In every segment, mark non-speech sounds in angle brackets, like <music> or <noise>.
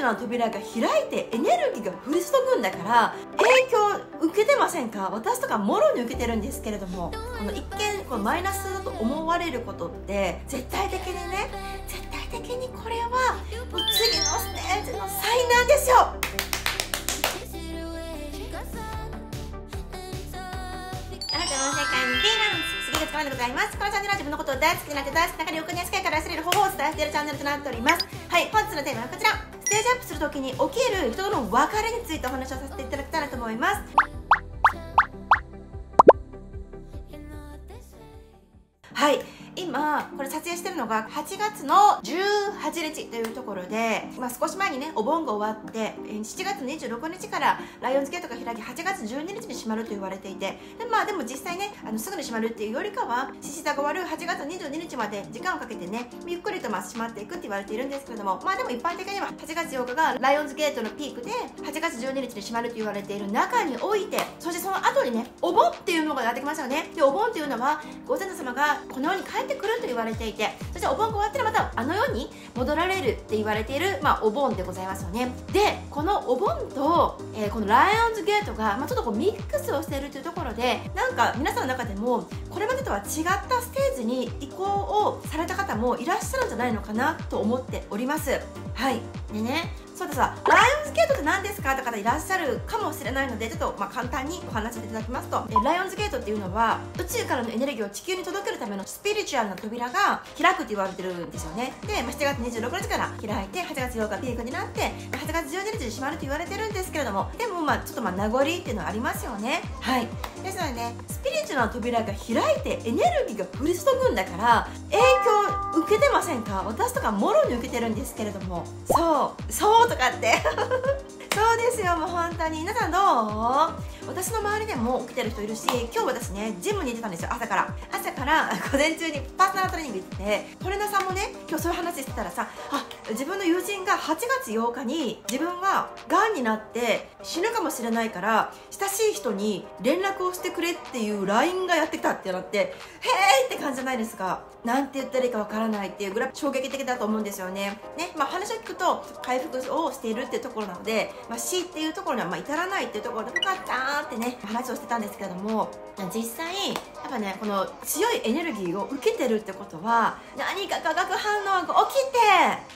チの扉が開いてエネルギーが降り注ぐんだから影響受けてませんか？私とかもろに受けてるんですけれどもこの一見このマイナスだと思われることって絶対的にね絶対的にこれはもう次のステージのサインなんですよ！あなたの世界にディランス杉口かでございます。このチャンネルは自分のことを大好きになって大好きな中に送りやすいから忘れる方法を伝えているチャンネルとなっております。はい本日のテーマはこちら。ステージアップするときに起きる人との別れについてお話をさせていただきたいなと思います。はい。今撮影してるのが8月の18日というところで、まあ、少し前にねお盆が終わって7月26日からライオンズゲートが開き8月12日に閉まると言われていてで,、まあ、でも実際ねあのすぐに閉まるっていうよりかは獅子座が終わる8月22日まで時間をかけてねゆっくりとまあ閉まっていくって言われているんですけれどもまあでも一般的には8月8日がライオンズゲートのピークで8月12日に閉まると言われている中においてそしてその後にねお盆っていうのがやってきましたよね。でお盆っていうのはご先祖様がこの世に帰ってくると言われてていてそしてお盆が終わったらまたあの世に戻られるって言われている、まあ、お盆でございますよね。でこのお盆と、えー、このライオンズゲートが、まあ、ちょっとこうミックスをしているというところでなんか皆さんの中でもこれまでとは違ったステージに移行をされた方もいらっしゃるんじゃないのかなと思っております。はい。でねそうでさライオンズゲートって何ですかって方いらっしゃるかもしれないのでちょっとま簡単にお話しいただきますと。えライオンズゲートっていうのは宇宙からのエネルギーを地球に届けるためのスピリチュアルな扉が開くって言われてるんですよね。で、ま、7月26日から開いて8月8日ピークになって8月12日に閉まると言われてるんですけれどもでもまあちょっとま名残っていうのはありますよね。はい。ですのでねスピリチュアルな扉が開いてエネルギーが降り注ぐんだから影響受けてませんか？私とかもろに受けてるんですけれども。そう。そうとかって。<laughs> そうですよ。もう本当に。皆さんどう？私の周りでも起きてる人いるし今日私ねジムに行ってたんですよ。朝から。朝から <laughs> 午前中にパーソナルトレーニング行っててトレーナーさんもね今日そういう話してたらさあ自分の友人が8月8日に自分ががんになって死ぬかもしれないから親しい人に連絡をしてくれっていう LINE がやってきたってなってへーって感じじゃないですか。なんて言ったらいいかわからないっていうぐらい衝撃的だと思うんですよね。ねまあ話を聞くと回復をしているっていうところなので、まあ、死っていうところにはま至らないっていうところでよかったーってね話をしてたんですけども実際やっぱねこの強いエネルギーを受けてるってことは何か化学反応が起きて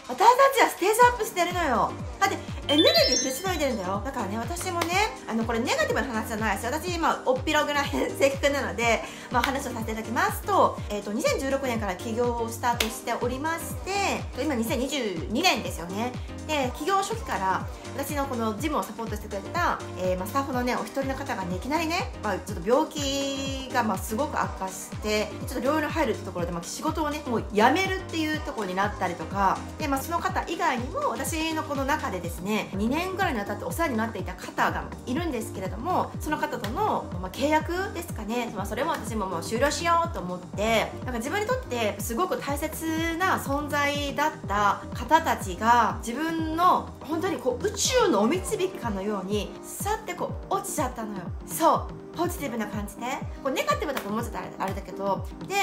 私たちはステージアップしてるのよ。だってエネルギー降り注いでるんだよ。だからね私もねあのこれネガティブな話じゃないです私今おっぴろぐらい性格なので、まあ、話をさせていただきますと,、えーと、2016年から起業をスタートしておりまして今2022年ですよね。で起業初期から私のこのジムをサポートしてくれた、えー、まあ、スタッフのねお一人の方がねいきなりね、まあ、ちょっと病気がまあすごく悪化してちょっと療養に入るってところで、まあ、仕事をねもう辞めるっていうところになったりとかで、まあ、その方以外にも私のこの中でですね2年ぐらいにわたってお世話になっていた方がいるんですけれどもその方との、まあ、契約ですかね、まあ、それも私ももう終了しようと思ってなんか自分にとってすごく大切な存在だった方たちが自分の本当にこう宇宙のお導きかのようにさってこう落ちちゃったのよ。そう。ポジティブな感じで。こうネガティブだと思ってたらあれだけど。で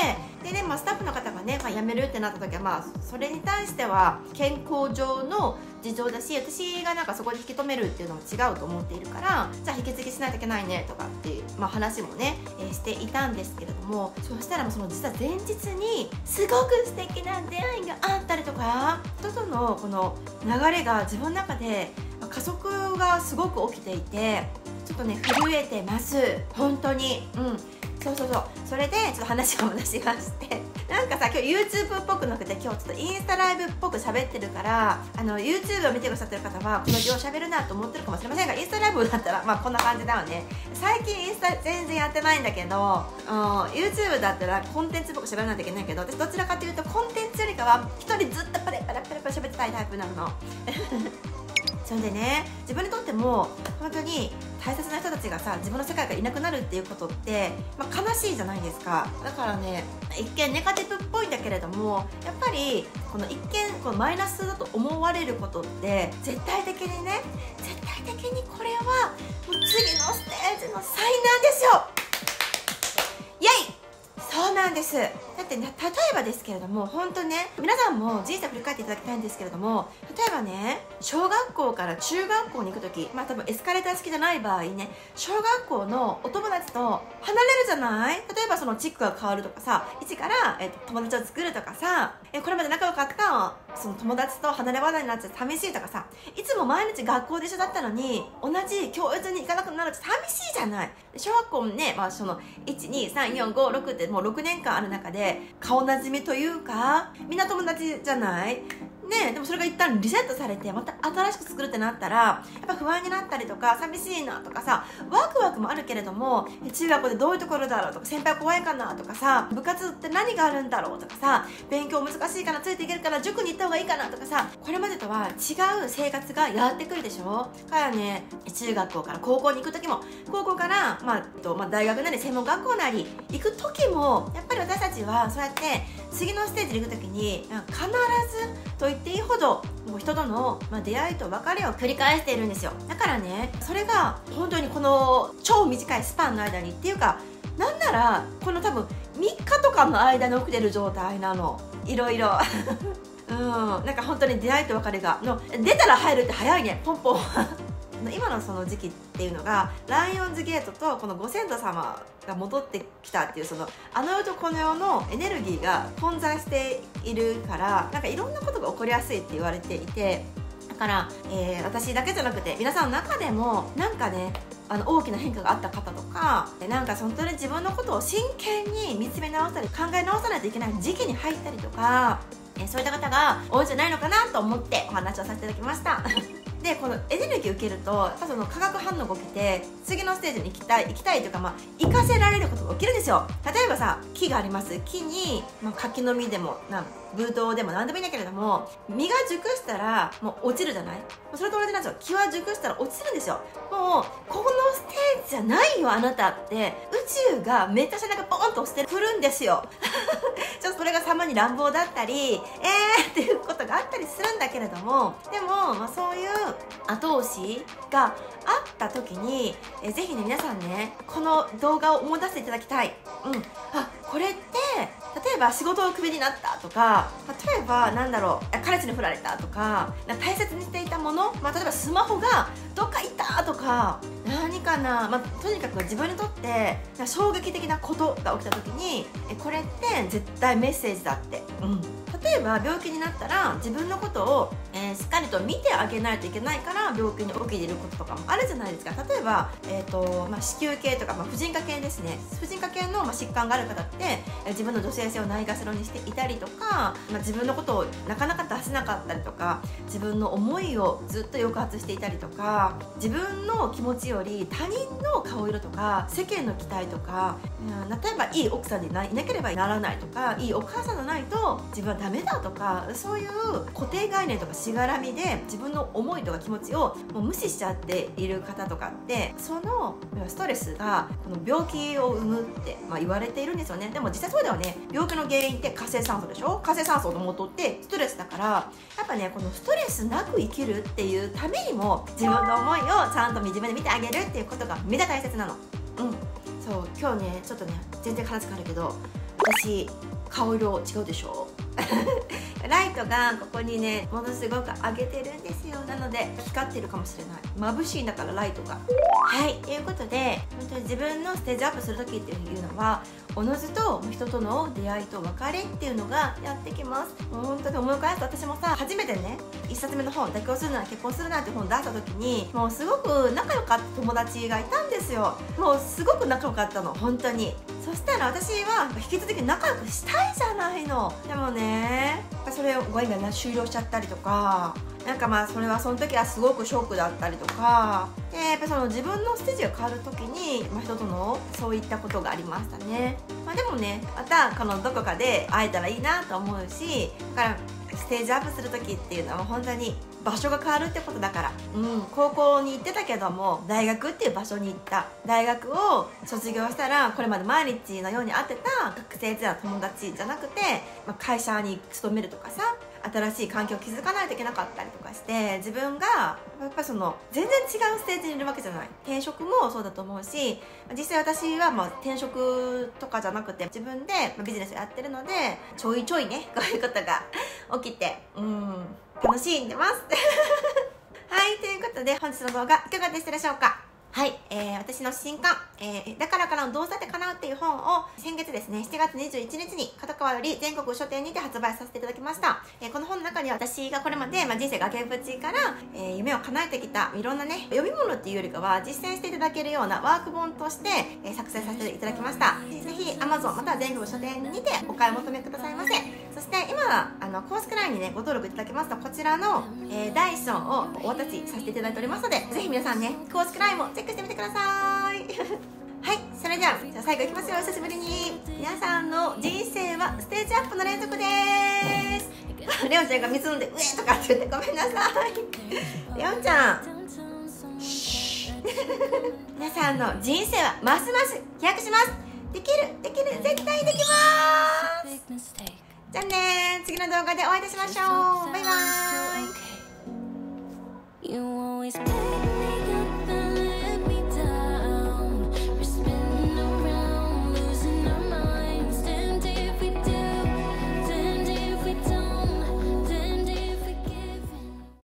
でね、まあ、スタッフの方がね、まあ、辞めるってなった時は、まあ、それに対しては健康上の事情だし私がなんかそこで引き止めるっていうのも違うと思っているからじゃあ引き継ぎしないといけないねとかっていう、まあ、話もね、えー、していたんですけれども。そしたらその実は前日にすごく素敵な出会いがあったりとか人とのこの流れが自分の中で加速がすごく起きていてちょっとね震えてます。本当に。うんそうそうそう。それでちょっと話を戻しまして。<laughs> なんかさ今日 YouTube っぽくなくて今日ちょっとインスタライブっぽく喋ってるからあの YouTube を見てくださってる方はこの量喋るなと思ってるかもしれませんがインスタライブだったらまあこんな感じだよね。最近インスタ全然やってないんだけど、うん、YouTube だったらコンテンツっぽく喋らないといけないけど私どちらかというとコンテンツよりかは一人ずっとパレパレパレパレ喋ってたいタイプなの。<laughs> それでね自分にとっても本当に大切な人たちがさ自分の世界がいなくなるっていうことって、まあ、悲しいじゃないですか。だからね一見ネガティブっぽいんだけれどもやっぱりこの一見このマイナスだと思われることって絶対的にね絶対的にこれはもう次のステージのサインなんですよそうなんです。だってね例えばですけれども本当ね皆さんも人生振り返っていただきたいんですけれども例えばね小学校から中学校に行く時まあ多分エスカレーター好きじゃない場合ね小学校のお友達と離れるじゃない？例えばその地区が変わるとかさ一から、えっと、友達を作るとかさえこれまで仲良かったその友達と離れ離れになっちゃって寂しいとかさいつも毎日学校で一緒だったのに同じ教室に行かなくなると寂しいじゃない？小学校もね、まあ、その12345ってもう6年間ある中で顔なじみというかみんな友達じゃない。ねでもそれが一旦リセットされてまた新しく作るってなったらやっぱ不安になったりとか寂しいなとかさワクワクもあるけれども中学でどういうところだろうとか先輩怖いかなとかさ部活って何があるんだろうとかさ勉強難しいかなついていけるから塾に行った方がいいかなとかさこれまでとは違う生活がやってくるでしょ？からね中学校から高校に行く時も高校から、まあとまあ、大学なり専門学校なり行く時もやっぱり私たちはそうやって次のステージに行く時に必ずと言っていいほどもう人との、まあ、出会いと別れを繰り返しているんですよ。だからねそれが本当にこの超短いスパンの間にっていうかなんならこの多分3日とかの間に起きてる状態なの。いろいろ。<laughs> うん。なんか本当に出会いと別れが。の出たら入るって早いね。ポンポン。今のその時期っていうのがライオンズゲートとこのご先祖様が戻ってきたっていうそのあの世とこの世のエネルギーが混在しているからなんかいろんなことが起こりやすいって言われていてだから、えー、私だけじゃなくて皆さんの中でもなんかねあの大きな変化があった方とかなんか本当に自分のことを真剣に見つめ直したり考え直さないといけない時期に入ったりとか、えそういった方が多いんじゃないのかなと思ってお話をさせていただきました。でこのエネルギーを受けるとやっぱその化学反応が起きて次のステージに行きたい行きたいというかまあ行かせられることが起きるんですよ。例えばさ木があります。木に、まあ、柿の実でもなブドウでも何でもいいんだけれども実が熟したらもう落ちるじゃない？それと同じなんですよ。木は熟したら落ちるんですよ。もうこのステージじゃないよあなたって。宇宙がめっちゃ背中ポンと押してくるんですよ。ちょっとそれが様に乱暴だったりえーっていうことがあったりするんだけれどもでも、まあ、そういう後押しがあった時にえぜひね皆さんねこの動画を思い出していただきたい。うん。あこれって例えば仕事をクビになったとか例えばなんだろう彼氏に振られたとか大切にしていたもの、まあ、例えばスマホがどっか行ったとか何かな、まあ、とにかく自分にとって衝撃的なことが起きた時にこれって絶対メッセージだって、うん、例えば病気になったら自分のことを、えー、しっかりと見てあげないといけないから病気に起きていることとかもあるじゃないですか。例えば、えーとまあ、子宮系とか、まあ、婦人科系ですね。婦人科系の、ま、疾患がある方って、え、自分の女性性をないがしろにしていたりとか、まあ、自分のことをなかなか出せなかったりとか自分の思いをずっと抑圧していたりとか自分の気持ちより他人の顔色とか世間の期待とか、うん、例えばいい奥さんでいなければならないとかいいお母さんじゃないと自分はダメだとかそういう固定概念とかしがらみで自分の思いとか気持ちをもう無視しちゃっている方とかってそのストレスがこの病気を生むって、まあ、言われているんですよね。でも実際そうではね。病気の原因って活性酸素でしょ？活性酸素の元ってストレスだからやっぱねこのストレスなく生きるっていうためにも自分の思いをちゃんと自分で見てあげるっていうことがめっちゃ大切なの。うん。そう。今日ねちょっとね全然話変わるけど私顔色違うでしょ？ライトがここにねものすごく上げてるんですよ。なので光ってるかもしれない。眩しいんだからライトが。はい。ということで本当に自分のステージアップする時っていうのはおのずと人との出会いと別れっていうのがやってきます。もう本当に思い返すと私もさ初めてね1冊目の本「妥協するなら結婚するな」って本出した時にもうすごく仲良かった友達がいたんですよ。もうすごく仲良かったの。本当にそしたら私は引き続き仲良くしたいじゃないの。でもねそれをご縁が終了しちゃったりとかなんかまあそれはその時はすごくショックだったりとか。でやっぱその自分のステージが変わる時に、まあ、人とのそういったことがありましたね、まあ、でもねまたこのどこかで会えたらいいなと思うしだからステージアップする時っていうのは本当に場所が変わるってことだから、うん、高校に行ってたけども大学っていう場所に行った。大学を卒業したらこれまで毎日のように会ってた学生時代の友達じゃなくて、まあ、会社に勤めるとかさ新しい環境を築かないといけなかったりとかして自分がやっぱその全然違うステージにいるわけじゃない。転職もそうだと思うし実際私はまあ転職とかじゃなくて自分でビジネスやってるのでちょいちょいね <laughs> こういうことが起きてうん楽しんでます。<laughs> はいということで本日の動画いかがでしたでしょうか？はい、えー、私の新刊、えー、だからからのどうしたって叶うっていう本を先月ですね、7月21日に片川より全国書店にて発売させていただきました。えー、この本の中には私がこれまで、まあ、人生崖っぷちから、えー、夢を叶えてきたいろんなね、読み物っていうよりかは実践していただけるようなワーク本として、えー、作成させていただきました。ぜひ Amazon または全国書店にてお買い求めくださいませ。そして今、あの、公式 LINE にね、ご登録いただけますと、こちらの、えー、第1章をお渡しさせていただいておりますので、ぜひ皆さんね、公式 LINE もチェックしてみてください。はい、それでは、じゃあ最後いきますよ、久しぶりに。皆さんの人生はステージアップの連続です。<laughs> レオンちゃんが水飲んで、うえとかって言ってごめんなさい。レオンちゃん。皆さんの人生はますます飛躍します。できる、できる、絶対できますじゃあね次の動画でお会いいたしましょうバイバーイ